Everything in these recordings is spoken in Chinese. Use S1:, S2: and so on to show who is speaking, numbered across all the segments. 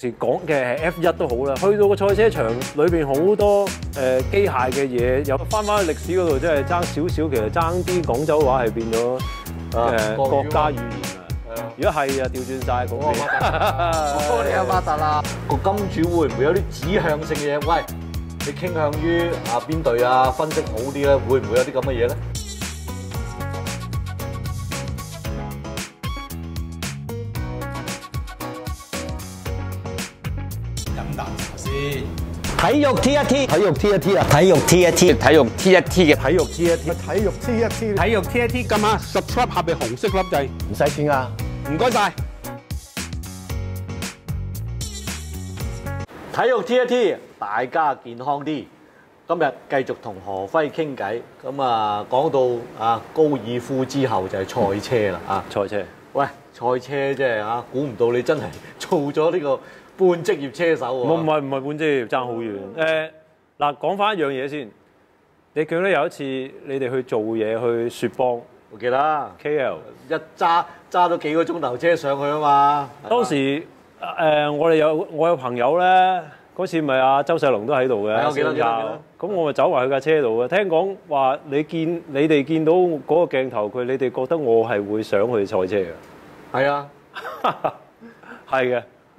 S1: 時講嘅係 F 一都好啦，去到個賽車場裏邊好多誒、呃、機械嘅嘢，又翻翻去歷史嗰度，真係爭少少，其實爭啲廣州話係變咗誒、呃、
S2: 國
S1: 家語言啊！如果係啊，調轉晒嗰
S2: 我
S1: 邊。
S2: 我哋有發達啦！個金主會唔會有啲指向性嘅嘢？喂，你傾向於啊邊隊啊分析好啲咧？會唔會有啲咁嘅嘢咧？
S3: 啖茶先。
S4: 體育 T 一 T，體育 T 一 T 啊！
S5: 體育 T 一 T，體育 T 一 T 嘅
S1: 體育 T 一 T，
S3: 體育 T 一 T，
S6: 體育 T 一 T 今晚 subscribe 下邊紅色粒掣，
S4: 唔使錢啊！
S6: 唔該晒。
S2: 體育 T 一 T，大家健康啲。今日繼續同何輝傾偈，咁啊講到啊高爾夫之後就係賽車啦啊！
S1: 賽車。
S2: 喂，賽車即係啊，估唔到你真係做咗呢個半職業車手喎。
S1: 唔係唔係半職業爭好遠。誒嗱，講翻一樣嘢先。你記得有一次你哋去做嘢去雪邦
S2: 我記得
S1: KL，
S2: 一揸揸咗幾個鐘頭車上去啊嘛。
S1: 當時誒、呃我哋有我有朋友咧，嗰次咪阿周世龍都喺度嘅，
S2: 係我記得
S1: 試駕
S2: 記得記得
S1: 咁我咪走埋去架車度嘅。聽講話你見你哋見到嗰個鏡頭，佢你哋覺得我係會想去賽車嘅，
S2: 係啊，
S1: 係嘅，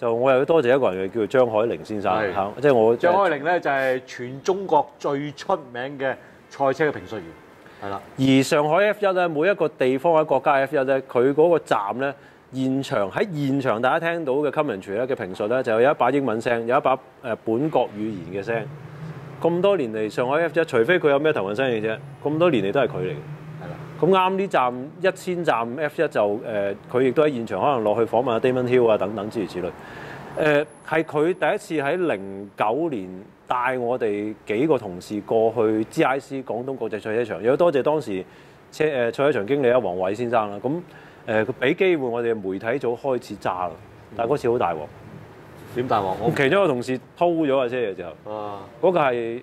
S1: 就我又要多謝一個人嘅叫做張海玲先生即係我
S2: 張海玲咧就係全中國最出名嘅賽車嘅評述員，係啦，
S1: 而上海 F 一咧，每一個地方或者國家 F 一咧，佢嗰個站咧，現場喺現場大家聽到嘅 commentary 咧嘅評述咧，就有一把英文聲，有一把誒本國語言嘅聲。咁多年嚟，上海 F 一除非佢有咩頭文身嘅啫，咁多年嚟都係佢嚟嘅。咁啱呢站一千站 F 一就誒，佢、亦都喺現場可能落去訪問阿 Damon Hill 啊等等諸如此類。誒係佢第一次喺零九年帶我哋幾個同事過去 GIC 廣東國際賽車場，有多謝當時車誒、賽車場經理啊黃偉先生啦。咁誒佢俾機會我哋嘅媒體組開始揸啦，但係嗰次好大鑊，
S2: 點大鑊？我
S1: 其中一個同事偷咗架車嘅時候。
S2: 啊，
S1: 嗰個係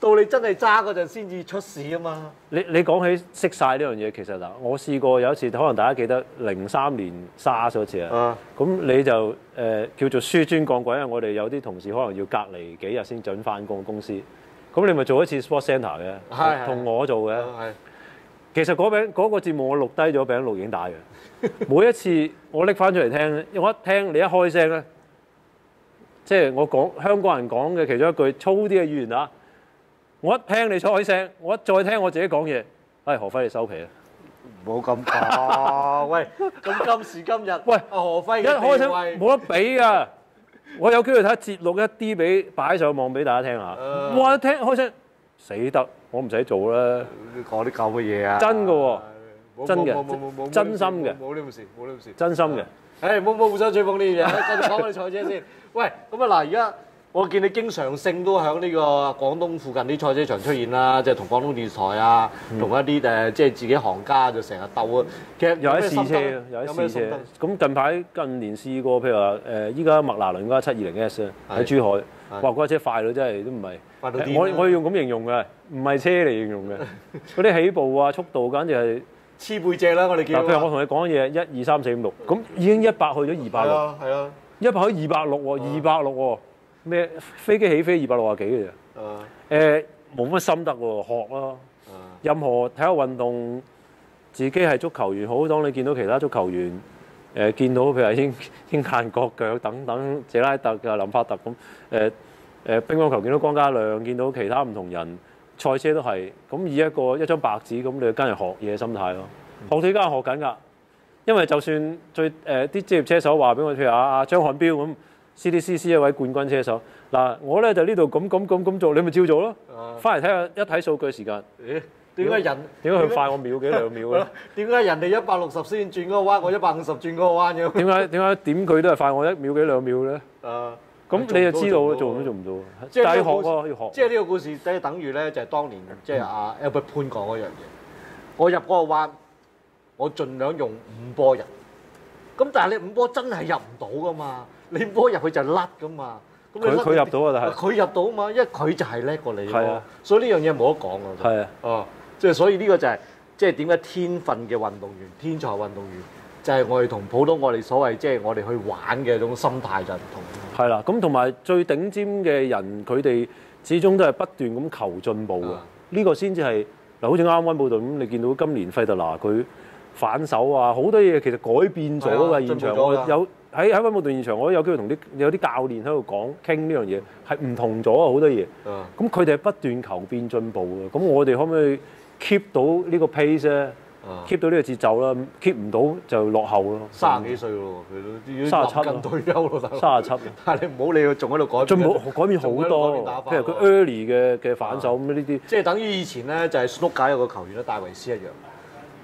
S1: 到
S2: 你真係揸嗰陣先至出事啊嘛。
S1: 你你講起識晒呢樣嘢，其實嗱，我試過有一次，可能大家記得零三年沙嗰次啊。
S2: 啊，
S1: 咁你就誒、呃叫做輸專降鬼，因為我哋有啲同事可能要隔離幾日先準翻工公司。咁你咪做一次 Sports Centre 嘅，同我做嘅。其實嗰餅嗰個節目我錄低咗餅錄影帶嘅。每一次我拎翻出嚟聽咧，我一聽你一開聲咧，即係我講香港人講嘅其中一句粗啲嘅語言啊！我一聽你開聲，我一再聽我自己講嘢，唉、何輝你收皮啦！
S2: 唔好咁講。喂，咁今時今日，
S1: 喂
S2: 阿何輝
S1: 一開聲冇得比噶。我有機會睇節錄一啲俾擺上網俾大家聽下。
S2: 啊
S1: 哇！一聽開聲死得，我唔使做啦。
S2: 講啲咁嘅嘢啊！
S1: 真㗎喎真嘅真心嘅
S2: 冇呢回事，冇呢回事。
S1: 真心嘅。
S2: 誒，冇冇互相吹捧呢啲嘢，繼續講我哋賽車先。喂，咁啊嗱，而家我見你經常性都喺呢個廣東附近啲賽車場出現啦，即係同廣東電視台啊，同一啲誒即係自己行家就成日鬥啊。其實
S1: 有喺
S2: 咩心得
S1: 試車啊，有喺
S2: 有咩
S1: 試車。咁近排近年試過，譬如話誒，依家麥拿倫嗰架七二零 S 咧喺珠海，
S2: 係
S1: 哇！嗰架車快到真係都唔係。我我要用咁形容嘅，唔係車嚟形容嘅。嗰啲起步啊、速度，簡直係
S2: 黐背脊啦，我哋叫。
S1: 嗱，譬如我同你講嘢，一二三四五六，咁已經一百去咗二百六。
S2: 係啊係啊，
S1: 一百去二百六喎，二百六喎，咩飛機起飛二百六啊幾嘅誒冇乜心得喎，學咯。
S2: 啊。
S1: 任何體育運動，自己係足球員好，當你見到其他足球員誒、見到譬如話英英格蘭國腳等等，謝拉特啊、林柏特咁誒誒乒乓球見到江家亮，見到其他唔同人，賽車都係。咁以一個一張白紙咁，你就跟人學嘢嘅心態咯。學到而家學緊㗎，因為就算最誒啲、職業車手話俾我，譬如阿阿張漢彪咁，CDCC 一位冠軍車手，嗱我咧就呢度咁咁咁咁做，你咪照做咯。翻嚟睇下一睇數據時間，
S2: 咦？點解人
S1: 點解佢快我秒幾兩秒咧？
S2: 點解人哋一百六十先轉嗰個彎，我一百五十轉嗰個彎嘅？
S1: 點解點解點佢都係快我一秒幾兩秒咧？
S2: 啊，
S1: 咁你就知道
S2: 做
S1: 做唔到做唔到，即係要學
S2: 即係呢個故事
S1: 喎，要學。
S2: 即係呢個故事，即係等於咧，就係當年即係阿 Albert 潘講嗰樣嘢。我入嗰個彎，我盡量用五波入。咁但係你五波真係入唔到噶嘛？你五波入去就甩噶嘛？咁
S1: 佢佢入到啊，但係
S2: 佢入到嘛，因為佢就係叻過你咯
S1: 係啊。
S2: 所以呢樣嘢冇得講啊。
S1: 係啊。
S2: 哦，即係所以呢個就係即係點解天分嘅運動員、天才運動員，就係我哋同普通我哋所謂即係我哋去玩嘅一種心態就唔同。
S1: 係啦，咁同埋最頂尖嘅人，佢哋始終都係不斷咁求進步嘅
S2: 啊。
S1: 呢、個先至係嗱，好似啱啱溫布頓咁，你見到今年費特拿佢反手啊，好多嘢其實改變咗㗎。現場有喺喺温布頓現場，我都有機會同啲有啲教練喺度講傾呢樣嘢，係唔同咗啊好多嘢。
S2: 啊
S1: 咁佢哋係不斷求變進步嘅。咁我哋可唔可以 keep 到呢個 pace 咧
S2: 啊
S1: ？keep 到呢個節奏啦，keep 唔到就落後咯。
S2: 三十幾歲咯，佢都
S1: 三十七
S2: 退休咯，
S1: 三十七。
S2: 但係你唔好理佢，仲喺度改變
S1: 進步改變好多，譬如佢 early 嘅嘅反手咁呢啲，
S2: 即係等於以前咧，就係 Snooker 有個球員咧，戴維斯一樣，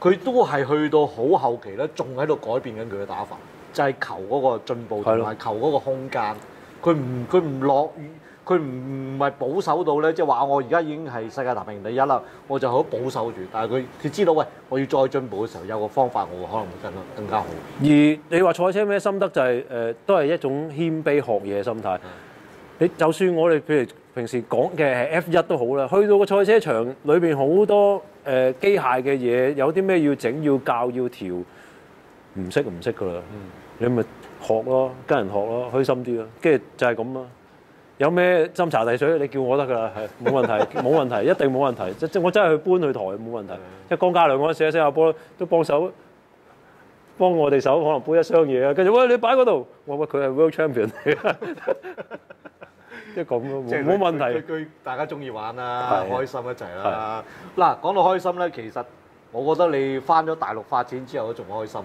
S2: 佢都係去到好後期咧，仲喺度改變緊佢嘅打法，就係、求嗰個進步同埋求嗰個空間。佢唔佢唔落，佢唔係保守到咧，即係話我而家已經係世界排名第一啦，我就好保守住。但係佢佢知道喂，我要再進步嘅時候，有個方法我可能會更更加好。
S1: 而你話賽車咩心得就係、誒、都係一種謙卑學嘢嘅心態。你就算我哋譬如平時講嘅係 F 一都好啦，去到個賽車場裏邊好多誒、機械嘅嘢，有啲咩要整、要教、要調，唔識唔識噶啦。你咪學咯，跟人學咯，開心啲咯，跟住就係咁咯。有咩斟茶遞水，你叫我得㗎啦，係冇問題，冇問題，一定冇問題。即即我真係去搬去台冇問題。即係江家良嗰陣時喺新加坡都幫手。幫我哋手可能搬一箱嘢啊，跟住喂你擺嗰度，我話佢係 world champion 即係咁咯，冇冇問題。
S2: 大家中意玩啦，
S1: 係
S2: 開心一齊啦。嗱，講到開心咧，其實我覺得你翻咗大陸發展之後都仲開心喎。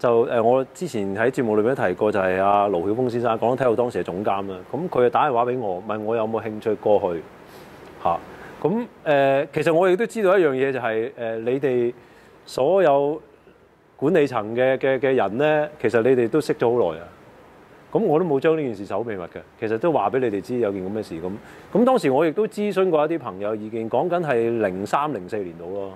S2: 就
S1: 誒、我之前喺節目裏邊提過，就係阿盧曉峰先生，廣東體育當時嘅總監啦。咁佢就打電話俾我，問我有冇興趣過去嚇。咁、誒、其實我亦都知道一樣嘢就係、誒、你哋所有管理層嘅嘅嘅人咧，其實你哋都識咗好耐啊。咁我都冇將呢件事守秘密嘅，其實都話俾你哋知有件咁嘅事咁。咁當時我亦都諮詢過一啲朋友意見，講緊係零三零四年度咯。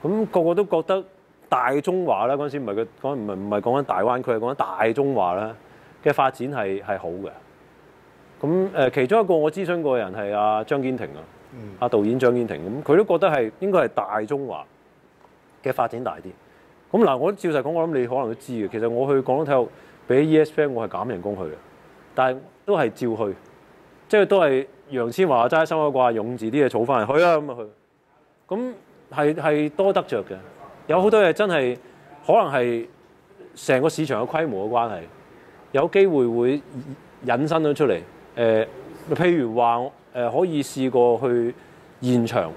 S1: 咁、個個都覺得大中華啦嗰陣時唔係佢講唔係唔係講緊大灣區，係講緊大中華啦嘅發展係係好嘅。咁誒、呃其中一個我諮詢過嘅人係阿張堅庭啊，阿、導演張堅庭，咁佢都覺得係應該係大中華嘅發展大啲。咁嗱，我照實講，我諗你可能都知嘅。其實我去廣東體育俾 ESPN，我係減人工去嘅，但係都係照去，即係都係楊千嬅齋生嗰掛勇字啲嘢儲翻嚟去啦咁啊去。咁係係多得着嘅，有好多嘢真係可能係成個市場嘅規模嘅關係，有機會會引申咗出嚟。誒、譬如話誒、可以試過去現場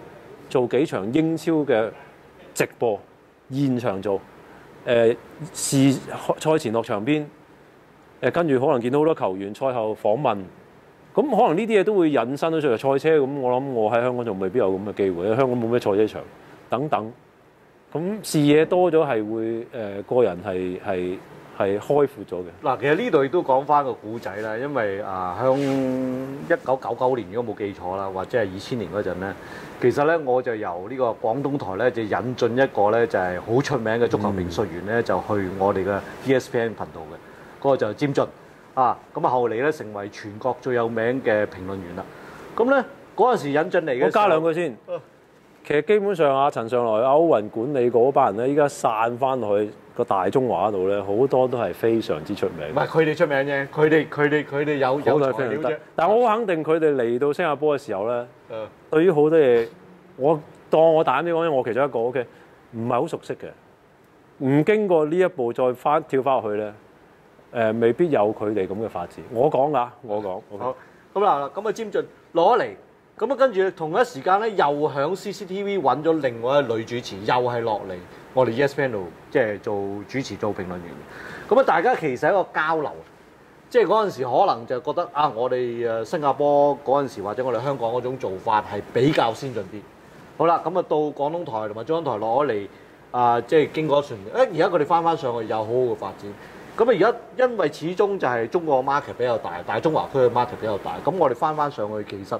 S1: 做幾場英超嘅直播，現場做誒試賽前落場邊，誒跟住可能見到好多球員賽後訪問。咁可能呢啲嘢都會引申到出嚟賽車，咁我諗我喺香港就未必有咁嘅機會，因為香港冇咩賽車場等等。咁視野多咗係會誒、個人係係係開闊咗嘅。
S2: 嗱，其實呢度亦都講翻個古仔啦，因為啊，響一九九九年如果冇記錯啦，或者係二千年嗰陣咧，其實咧我就由呢個廣東台咧就引進一個咧就係好出名嘅足球評述員咧，就去我哋嘅 ESPN 頻道嘅，嗰、個就係詹俊啊，咁啊後嚟咧成為全國最有名嘅評論員啦。咁咧嗰陣時引進嚟嘅，
S1: 我加兩句先。其實基本上啊，陳上來、歐雲管理嗰班人咧，依家散翻落去個大中華度咧，好多都係非常之出名
S2: 唔。係佢哋出名啫，佢哋佢哋佢哋有
S1: 好
S2: 有材料啫
S1: 多係我好肯定佢哋嚟到新加坡嘅時候咧，
S2: 誒
S1: 對於好多嘢，我當我大膽啲講，我其中一個 OK，唔係好熟悉嘅，唔經過呢一步再翻跳翻落去咧，誒、未必有佢哋咁嘅發展。我講㗎，我講。
S2: 好，咁嗱，咁啊尖進攞嚟，咁啊跟住同一時間咧，又響 CCTV 揾咗另外一女主持，又係落嚟我哋 E ESPN 度即係做主持做評論員。咁啊，大家其實係一個交流，即係嗰陣時可能就覺得啊，我哋誒新加坡嗰陣時或者我哋香港嗰種做法係比較先進啲。好啦，咁啊到廣東台同埋中央台攞嚟啊，即係經過一船，誒而家佢哋翻翻上去有好好嘅發展。咁啊而家因為始終就係中國嘅 market 比較大，大中華區嘅 market 比較大，咁我哋翻翻上去其實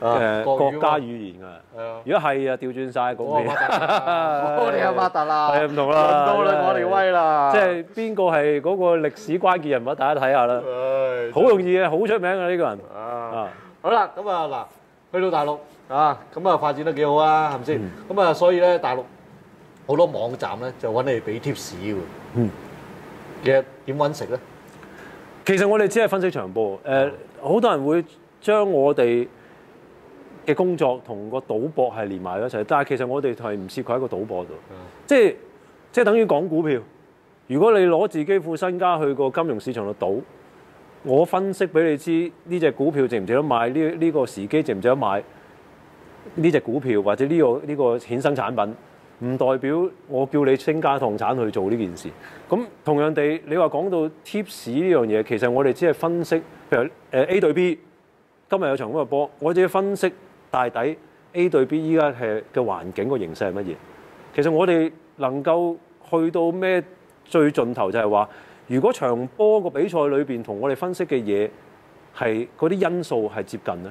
S1: 誒、
S2: 啊國
S1: 家
S2: 喎
S1: 語言
S2: 啊。
S1: 如果係啊，調轉晒局面
S2: 我哋有發達啦，
S1: 係啊唔同啦
S2: 輪到啦，我哋威啦，
S1: 即係邊個係嗰個歷史關鍵人物？大家睇下啦，好容易啊，好出名啊呢個人
S2: 啊！
S1: 啊！
S2: 好啦，咁啊嗱，去到大陸啊，咁啊發展得幾好啊，係咪先？
S1: 嗯
S2: 咁啊，所以咧大陸好多網站咧就揾你哋俾 tips 嘅。
S1: 嗯，
S2: 其實點揾食咧？
S1: 其實我哋只係分析場波，誒、好多人會將我哋嘅工作同個賭博係連埋一齊，但係其實我哋係唔涉及喺個賭博度，即係即係等於講股票。如果你攞自己副身家去個金融市場度賭，我分析俾你知呢只股票值唔值得買，呢呢、個時機值唔值得買呢只股票或者呢、個呢、個衍生產品。唔代表我叫你傾家蕩產去做呢件事。咁同樣地，你話講到 tips 呢樣嘢，其實我哋只係分析，譬如誒 A 對 B，今日有場咁嘅波，我只係分析大底 A 對 B 依家係嘅環境個形勢係乜嘢。其實我哋能夠去到咩最盡頭就係話，如果場波個比賽裏邊同我哋分析嘅嘢係嗰啲因素係接近咧，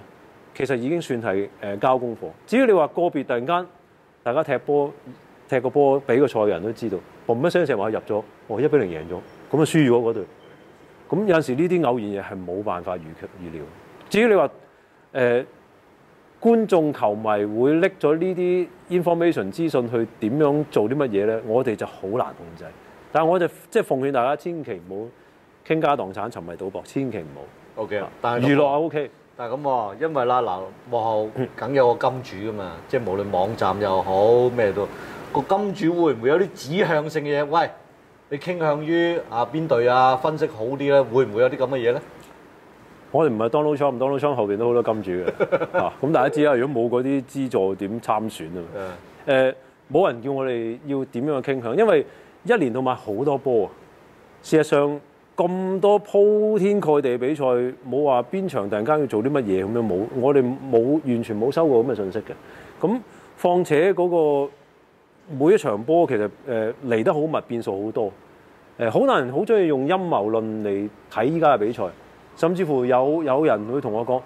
S1: 其實已經算係誒、交功課。至於你話個別突然間大家踢波踢個波比個賽嘅人都知道，嘣一聲成話入咗，哦一比零贏咗，咁啊輸咗嗰隊。咁有陣時呢啲偶然嘢係冇辦法預期預料。至於你話誒、觀眾球迷會拎咗呢啲 information 資訊去點樣做啲乜嘢呢，我哋就好難控制。但係我就即係奉勸大家千祈唔好傾家蕩產、沉迷賭博，千祈唔好。
S2: O K，但係咁
S1: 娛樂係 OK。
S2: 但係咁喎，因為啦嗱，幕後梗有個金主噶嘛，即係無論網站又好咩都，個金主會唔會有啲指向性嘅嘢？喂，你傾向於啊邊隊啊分析好啲咧，會唔會有啲咁嘅嘢咧？
S1: 我哋唔係 Donald Trump，Donald Trump 後邊都好多金主嘅嚇。咁、大家知啦，如果冇嗰啲資助，點參選啊？誒、冇人叫我哋要點樣嘅傾向，因為一年到晚好多波啊。事實上咁多鋪天蓋地嘅比賽，冇話邊場突然間要做啲乜嘢咁樣冇，我哋冇完全冇收過咁嘅信息嘅。咁況且嗰個每一場波其實誒嚟、得好密，變數好多。誒好多人好中意用陰謀論嚟睇依家嘅比賽，甚至乎有有人會同我講：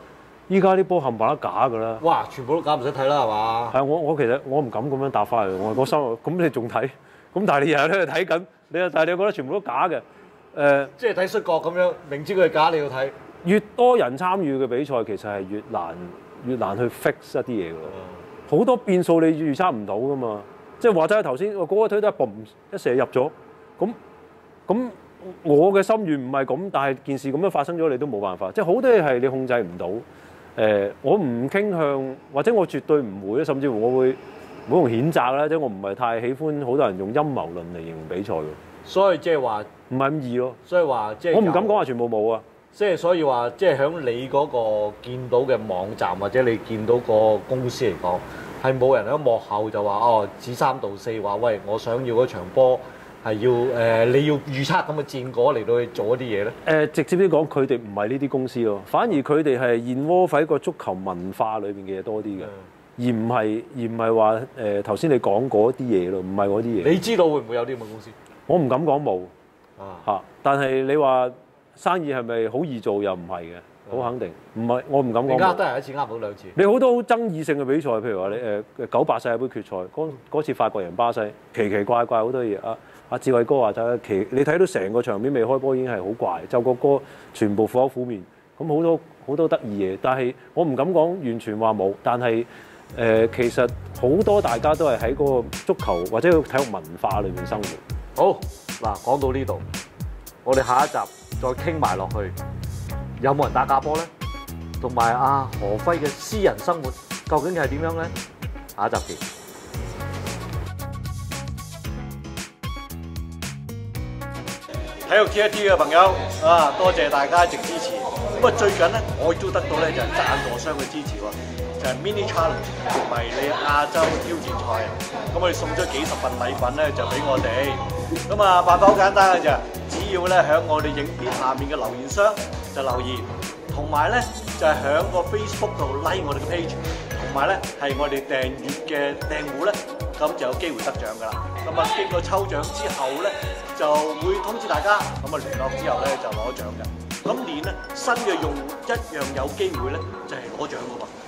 S1: 依家啲波冚唪唥都假㗎啦。
S2: 哇！全部都假唔使睇啦，係嘛？
S1: 係啊，我我其實我唔敢咁樣答翻佢，我個心 咁你仲睇？咁但係你日日都喺度睇緊，你又但係你又覺得全部都假嘅。誒、
S2: 即係睇摔角咁樣，明知佢係假，你要睇。
S1: 越多人參與嘅比賽，其實係越難越難去 fix 一啲嘢㗎。好多變數你預測唔到㗎嘛。即係話齋頭先，我嗰個推得嘣一射入咗，咁咁我嘅心願唔係咁，但係件事咁樣發生咗，你都冇辦法。即係好多嘢係你控制唔到。誒、我唔傾向，或者我絕對唔會，甚至乎我會唔好用譴責啦，即係我唔係太喜歡好多人用陰謀論嚟形容比賽嘅，
S2: 所以即係話，
S1: 唔係咁易咯。
S2: 所以話即係
S1: 我唔敢
S2: 有
S1: 講話全部冇啊。
S2: 即係所以話，即係喺你嗰個見到嘅網站或者你見到個公司嚟講，係冇人喺幕後就話哦指三道四話，喂，我想要嗰場波係要誒、呃你要預測咁嘅戰果嚟到去做一啲嘢咧。
S1: 誒、直接啲講，佢哋唔係呢啲公司咯，反而佢哋係燕窩喺個足球文化裏邊嘅嘢多啲嘅，而唔係而唔係話誒頭先你講嗰啲嘢咯，唔係嗰啲嘢。
S2: 你知道會唔會有啲咁嘅公司？
S1: 我唔敢講冇，
S2: 啊
S1: 嚇。但係你話生意係咪好易做又唔係嘅，好肯定。唔係我唔敢講冇。
S2: 你呃得人一次呃唔到兩次。
S1: 你好多好爭議性嘅比賽，譬如話你誒誒九八世界盃決賽嗰嗰次法國贏巴西，奇奇怪怪好多嘢。阿阿志偉哥話齋奇，你睇到成個場面未開波已經係好怪，就個歌全部苦口苦面，咁好多好多得意嘢。但係我唔敢講完全話冇，但係誒、其實好多大家都係喺嗰個足球或者個體育文化裏面生活。
S2: 好嗱，講到呢度，我哋下一集再傾埋落去，有冇人打假波咧？同埋阿何輝嘅私人生活究竟係點樣咧？下一集見。
S7: 體育 T 一 T 嘅朋友啊，多謝大家一直支持。咁啊，最近咧，我亦都得到咧就係贊助商嘅支持喎，就係、Mini Challenge 迷你亞洲挑戰賽。咁我哋送咗幾十份禮品咧，就俾我哋。咁啊，辦法好簡單嘅啫，只要咧喺我哋影片下面嘅留言箱就留言，同埋咧就係、喺個 Facebook 度 like 我哋嘅 page，同埋咧係我哋訂閱嘅訂戶咧，咁就有機會得獎噶啦。咁啊，經過抽獎之後咧，就會通知大家，咁啊聯絡之後咧就攞獎嘅。咁連咧新嘅用戶一樣有機會咧，就係攞獎噶喎。